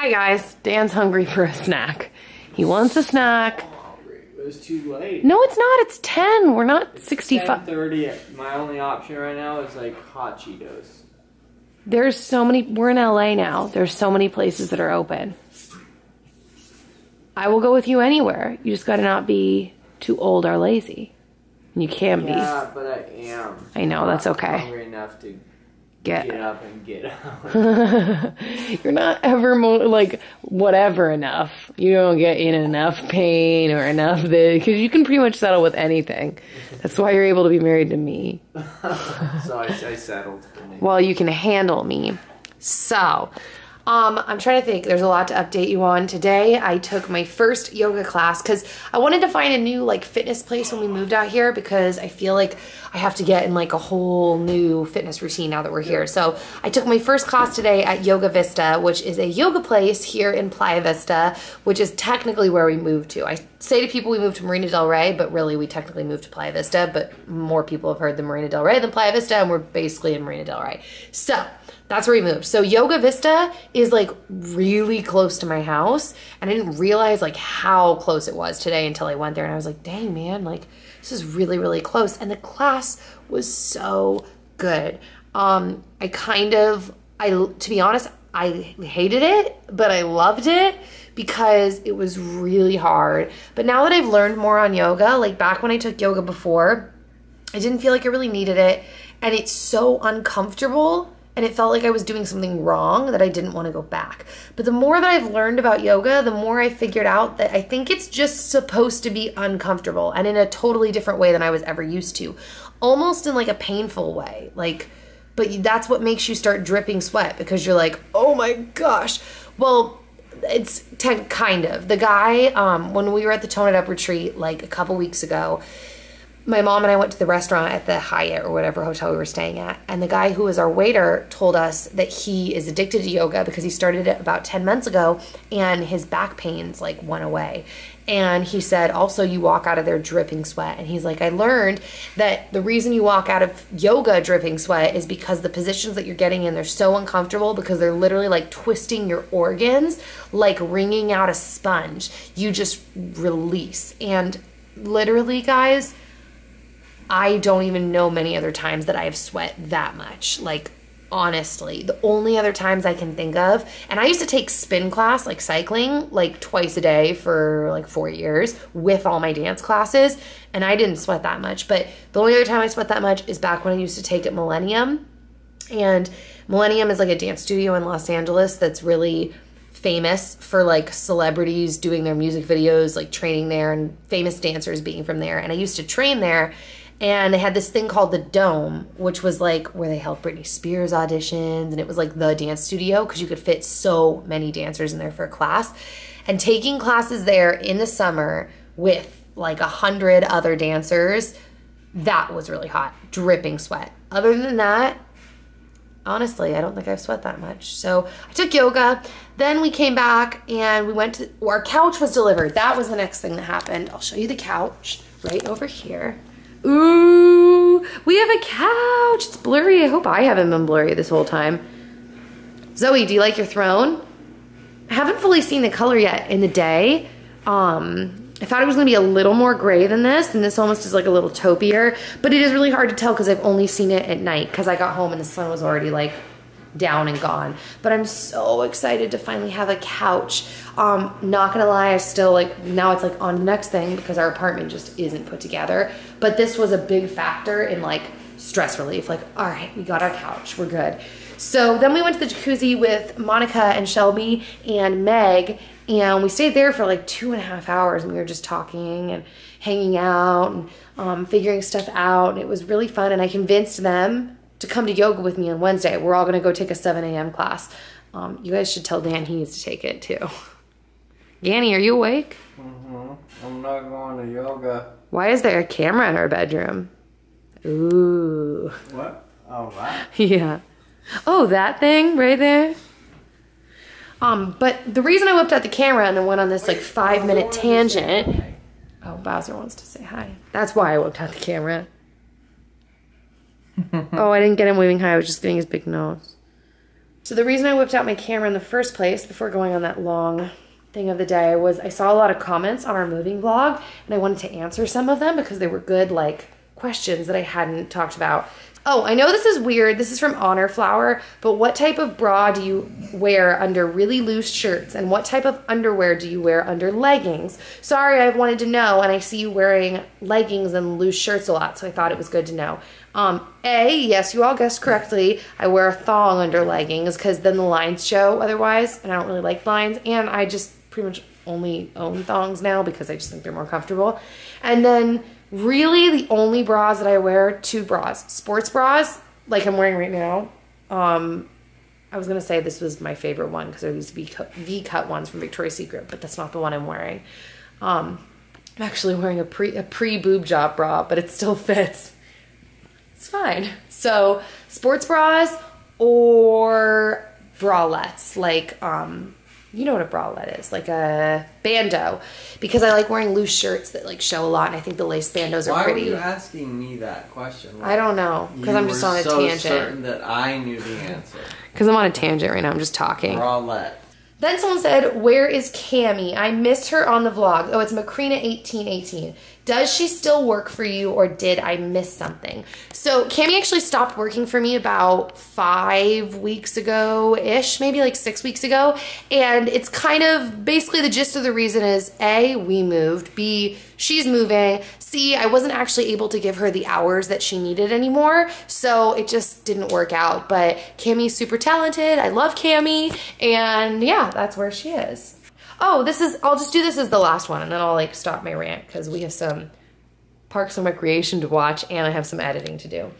Hi guys, Dan's hungry for a snack. He wants a snack. It was too late. No, it's not. It's 10. We're not 65. 30. My only option right now is like hot Cheetos. There's so many. We're in LA now. There's so many places that are open. I will go with you anywhere. You just got to not be too old or lazy. And you can be. Yeah, but I am. I know, that's okay. Hungry enough to Get. get up and get out. You're not ever mo- like whatever enough. You don't get in enough pain or enough this because you can pretty much settle with anything. That's why you're able to be married to me. so I, I settled for me. Well, you can handle me. So, um, I'm trying to think. There's a lot to update you on. Today, I took my first yoga class because I wanted to find a new like fitness place when we moved out here because I feel like I have to get in like a whole new fitness routine now that we're here. So I took my first class today at Yoga Vista, which is a yoga place here in Playa Vista, which is technically where we moved to. I say to people we moved to Marina Del Rey, but really we technically moved to Playa Vista. But more people have heard the Marina Del Rey than Playa Vista, and we're basically in Marina Del Rey. So that's where we moved. So Yoga Vista is like really close to my house, and I didn't realize like how close it was today until I went there, and I was like, dang man, like this is really really close. And the class was so good. Um, I kind of I to be honest, I hated it, but I loved it because it was really hard. But now that I've learned more on yoga, like back when I took yoga before, I didn't feel like I really needed it. And it's so uncomfortable. And it felt like I was doing something wrong that I didn't want to go back. But the more that I've learned about yoga, the more I figured out that I think it's just supposed to be uncomfortable and in a totally different way than I was ever used to. Almost in like a painful way. Like, but that's what makes you start dripping sweat because you're like, oh my gosh. Well, it's kind of the guy um, when we were at the tone it up retreat like a couple weeks ago my mom and i went to the restaurant at the hyatt or whatever hotel we were staying at and the guy who was our waiter told us that he is addicted to yoga because he started it about 10 months ago and his back pains like went away. And he said also you walk out of there dripping sweat. And he's like i learned that the reason you walk out of yoga dripping sweat is because the positions that you're getting in they're so uncomfortable because they're literally like twisting your organs like wringing out a sponge. You just release. And literally guys I don't even know many other times that I have sweat that much. Like, honestly, the only other times I can think of, and I used to take spin class, like cycling, like twice a day for like four years with all my dance classes, and I didn't sweat that much. But the only other time I sweat that much is back when I used to take at Millennium. And Millennium is like a dance studio in Los Angeles that's really famous for like celebrities doing their music videos, like training there, and famous dancers being from there. And I used to train there and they had this thing called the Dome, which was like where they held Britney Spears auditions, and it was like the dance studio because you could fit so many dancers in there for a class. And taking classes there in the summer with like a hundred other dancers, that was really hot, dripping sweat. Other than that, honestly, I don't think I've sweat that much. So I took yoga. Then we came back and we went to our couch was delivered. That was the next thing that happened. I'll show you the couch right over here. Ooh, we have a couch. It's blurry. I hope I haven't been blurry this whole time. Zoe, do you like your throne? I haven't fully seen the color yet in the day. Um, I thought it was gonna be a little more gray than this, and this almost is like a little taupier, but it is really hard to tell because I've only seen it at night because I got home and the sun was already like down and gone. But I'm so excited to finally have a couch. Um, not gonna lie, I still like now it's like on the next thing because our apartment just isn't put together. But this was a big factor in like stress relief. Like, all right, we got our couch, we're good. So then we went to the jacuzzi with Monica and Shelby and Meg, and we stayed there for like two and a half hours, and we were just talking and hanging out and um, figuring stuff out. And it was really fun, and I convinced them to come to yoga with me on Wednesday. We're all gonna go take a 7 a.m. class. Um, you guys should tell Dan he needs to take it too. Danny, are you awake? Mm-hmm. I'm not going to yoga. Why is there a camera in our bedroom? Ooh. What? Oh, that? Yeah. Oh, that thing right there? Um, but the reason I whipped out the camera and then went on this like five minute tangent. Oh, Bowser wants to say hi. That's why I whipped out the camera. oh, I didn't get him waving high. I was just getting his big nose. So the reason I whipped out my camera in the first place before going on that long thing of the day was I saw a lot of comments on our moving vlog and I wanted to answer some of them because they were good like questions that I hadn't talked about. Oh, I know this is weird. This is from Honor Flower, but what type of bra do you wear under really loose shirts and what type of underwear do you wear under leggings? Sorry, I've wanted to know and I see you wearing leggings and loose shirts a lot, so I thought it was good to know. Um, A, yes, you all guessed correctly. I wear a thong under leggings because then the lines show otherwise, and I don't really like lines, and I just pretty much only own thongs now because I just think they're more comfortable. And then really the only bras that I wear, two bras. Sports bras, like I'm wearing right now. Um, I was gonna say this was my favorite one because they're these V-cut, V-cut ones from Victoria's Secret, but that's not the one I'm wearing. Um, I'm actually wearing a pre a pre boob job bra, but it still fits. It's fine. So sports bras or bralettes, like um, you know what a bralette is, like a bandeau, because I like wearing loose shirts that like show a lot, and I think the lace bandeaus are Why pretty. were you asking me that question? I don't know because I'm just on a so tangent. certain that I knew the answer. Because I'm on a tangent right now. I'm just talking. Bralette. Then someone said, "Where is Cami? I missed her on the vlog." Oh, it's Macrina eighteen eighteen. Does she still work for you, or did I miss something? So Cami actually stopped working for me about five weeks ago ish, maybe like six weeks ago, and it's kind of basically the gist of the reason is a we moved, b she's moving, c I wasn't actually able to give her the hours that she needed anymore, so it just didn't work out. But Cami's super talented. I love Cami, and yeah, that's where she is. Oh, this is, I'll just do this as the last one and then I'll like stop my rant because we have some Parks and Recreation to watch and I have some editing to do.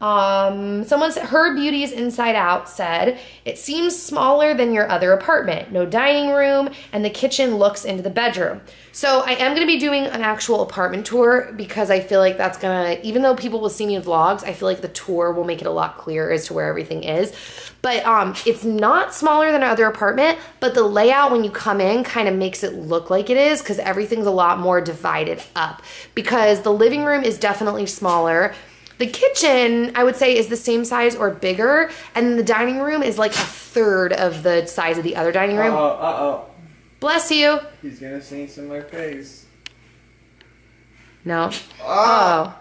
Um, someone said, Her Beauty's Inside Out said, It seems smaller than your other apartment. No dining room, and the kitchen looks into the bedroom. So I am going to be doing an actual apartment tour because I feel like that's going to, even though people will see me in vlogs, I feel like the tour will make it a lot clearer as to where everything is. But um, it's not smaller than our other apartment, but the layout when you come in kind of makes it look like it is because everything's a lot more divided up. Because the living room is definitely smaller. The kitchen, I would say, is the same size or bigger, and the dining room is like a third of the size of the other dining room. Uh oh, uh oh. Bless you. He's gonna sneeze in my face. No. Ah!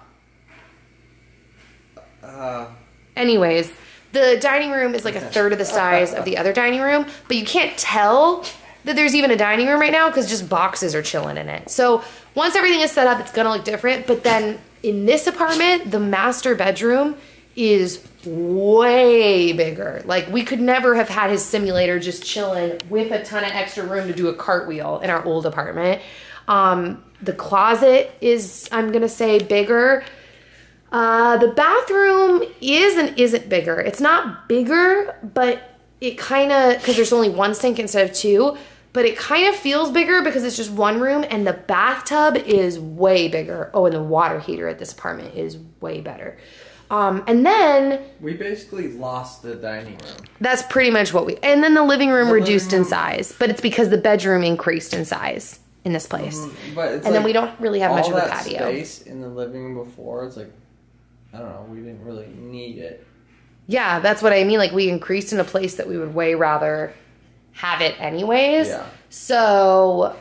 Oh. Uh, Anyways, the dining room is like a third of the size of the other dining room, but you can't tell that there's even a dining room right now because just boxes are chilling in it. So once everything is set up, it's gonna look different. But then in this apartment, the master bedroom is way bigger. Like we could never have had his simulator just chilling with a ton of extra room to do a cartwheel in our old apartment. Um, the closet is, I'm gonna say, bigger. Uh, the bathroom is and isn't bigger. It's not bigger, but it kind of, because there's only one sink instead of two, but it kind of feels bigger because it's just one room and the bathtub is way bigger. Oh, and the water heater at this apartment is way better. Um, and then we basically lost the dining room. that's pretty much what we, and then the living room The living reduced in size, but it's because the bedroom increased in size in this place. But it's And then like we don't really have much of a patio. space in the living room before. It's like I don't know. We didn't really need it. Yeah, that's what I mean. Like we increased in a place that we would way rather have it anyways. Yeah. So,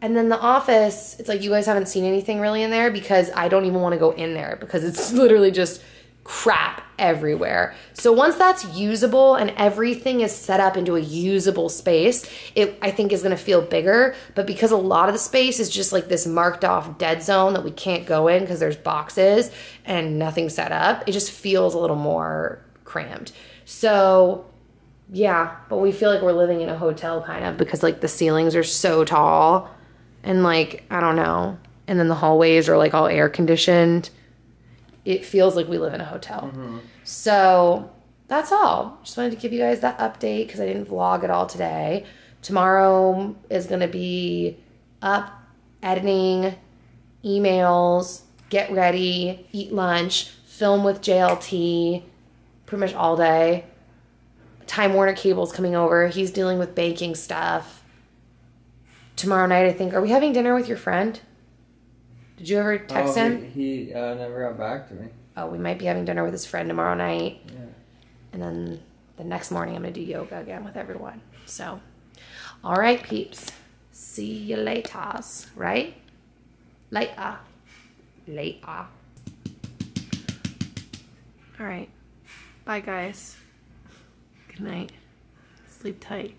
and then the office, it's like you guys haven't seen anything really in there because I don't even want to go in there because it's literally just crap everywhere. So once that's usable and everything is set up into a usable space, it I think is going to feel bigger, but because a lot of the space is just like this marked off dead zone that we can't go in because there's boxes and nothing set up, it just feels a little more crammed. So yeah, but we feel like we're living in a hotel kind of because like the ceilings are so tall and like I don't know. And then the hallways are like all air conditioned. It feels like we live in a hotel. Mm-hmm. So that's all. Just wanted to give you guys that update because I didn't vlog at all today. Tomorrow is going to be up, editing, emails, get ready, eat lunch, film with JLT pretty much all day. Time Warner Cable's coming over. He's dealing with baking stuff. Tomorrow night, I think. Are we having dinner with your friend? Did you ever text oh, him? He, he uh, never got back to me. Oh, we might be having dinner with his friend tomorrow night. Yeah. And then the next morning I'm gonna do yoga again with everyone. So, all right, peeps. See you later, right? Later. Later. All right. Bye, guys. Good night. Sleep tight.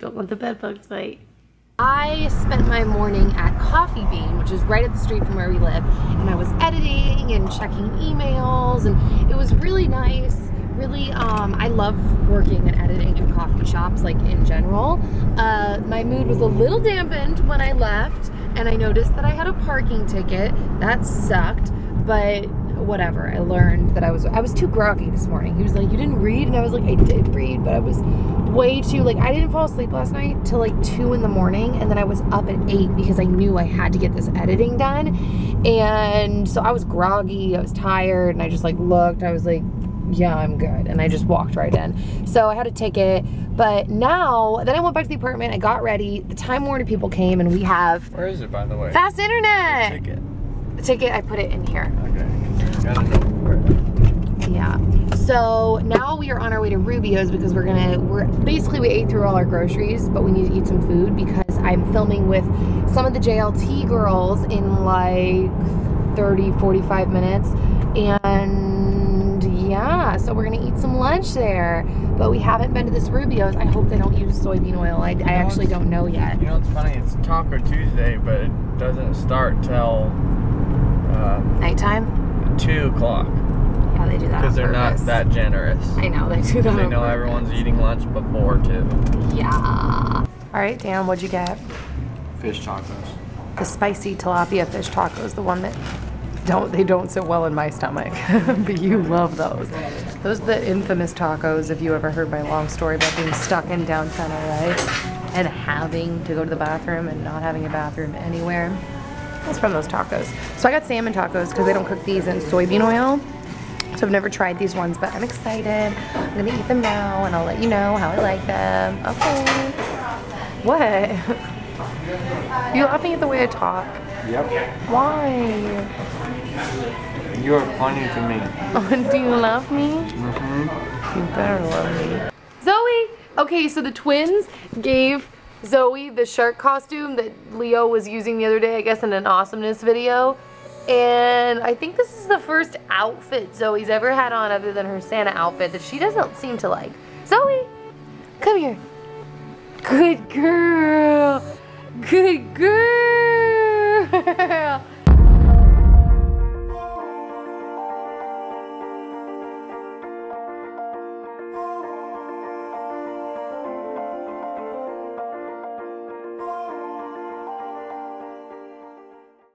Don't let the bed bugs bite. I spent my morning at Coffee Bean, which is right up the street from where we live, and I was editing and checking emails, and it was really nice. Really, um, I love working and editing in coffee shops, like in general. Uh, my mood was a little dampened when I left, and I noticed that I had a parking ticket. That sucked, but whatever. I learned that I was I was too groggy this morning. He was like, "You didn't read," and I was like, "I did read, but I was way too like I didn't fall asleep last night till like two in the morning, and then I was up at eight because I knew I had to get this editing done, and so I was groggy. I was tired, and I just like looked. I was like. Yeah, I'm good. And I just walked right in. So I had a ticket. But now, then I went back to the apartment. I got ready. The Time Warner people came, and we have Where is it, by the way? fast internet. The Ticket. The ticket, I put it in here. Okay. Gotta know where. Yeah. So now we are on our way to Rubio's because we're gonna we're basically we ate through all our groceries, but we need to eat some food because I'm filming with some of the JLT girls in like 30, 45 minutes. And yeah, so we're gonna eat some lunch there. But we haven't been to this Rubio's. I hope they don't use soybean oil. I, I actually don't know yet. You know what's funny? It's Taco Tuesday, but it doesn't start till uh, Nighttime? Two o'clock Yeah, they do that. because they're not that generous. I know they do that. They know purpose. everyone's eating lunch before two. Yeah. All right, Dan, what'd you get? Fish tacos. the spicy tilapia fish tacos, the one that don't they don't sit well in my stomach, but you love those. Those are the infamous tacos. If you ever heard my long story about being stuck in downtown LA and having to go to the bathroom and not having a bathroom anywhere, it's from those tacos. So I got salmon tacos because they don't cook these in soybean oil. So I've never tried these ones, but I'm excited. I'm gonna eat them now, and I'll let you know how I like them. Okay. What? You laughing at the way I talk? Yep. Why? You are funny to me. Oh, do you love me? Mm-hmm. You better love me. Zoe! Okay, so the twins gave Zoe, the shark costume that Leo was using the other day, I guess, in an awesomeness video. And I think this is the first outfit Zoe's ever had on other than her Santa outfit that she doesn't seem to like. Zoe, come here. Good girl. Good girl.